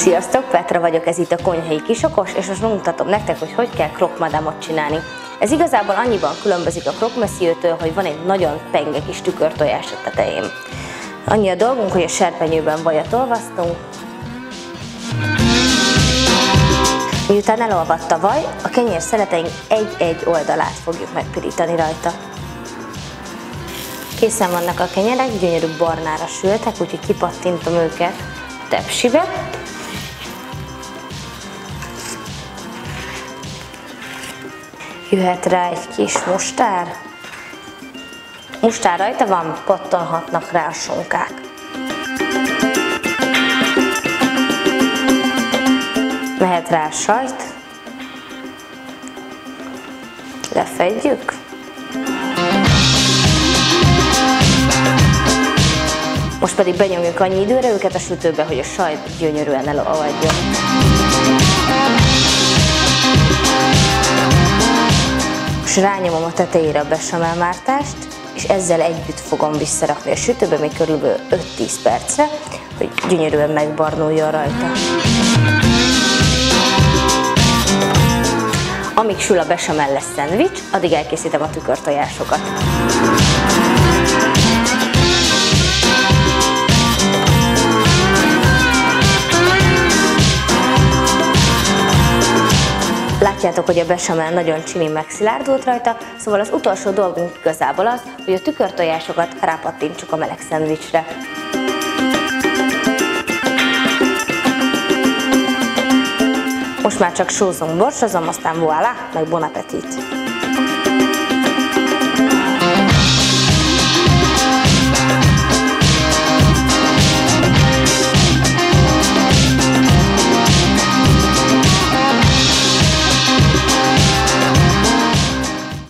Sziasztok, Petra vagyok, ez itt a Konyhai Kisokos, és most megmutatom nektek, hogy hogy kell krokmadámot csinálni. Ez igazából annyiban különbözik a krokmesziőtől, hogy van egy nagyon penge kis tükörtojás a tetején. Annyi a dolgunk, hogy a serpenyőben vajat olvasztunk, Miután elolvadt a vaj, a kenyér szeleteink egy-egy oldalát fogjuk megpirítani rajta. Készen vannak a kenyerek, gyönyörű barnára sültek, úgyhogy kipattintom őket tepsibe. Jöhet rá egy kis mustár. Mustár rajta van, pattanhatnak rá a sonkák. Mehet rá a sajt. Lefedjük. Most pedig benyomjuk annyi időre őket a sütőbe, hogy a sajt gyönyörűen elolvadjon. Most rányomom a tetejére a besamelmártást, és ezzel együtt fogom visszarakni a sütőbe még körülbelül 5-10 percre, hogy gyönyörűen megbarnuljon rajta. Amíg sül a besamel lesz szendvics, addig elkészítem a tükörtojásokat. Látjátok, hogy a besamel nagyon csini megszilárdult rajta, szóval az utolsó dolgunk igazából az, hogy a tükörtojásokat rápattintsuk a meleg szendvicsre. Most már csak sózunk, borsozom, aztán voilà, meg bon appetit!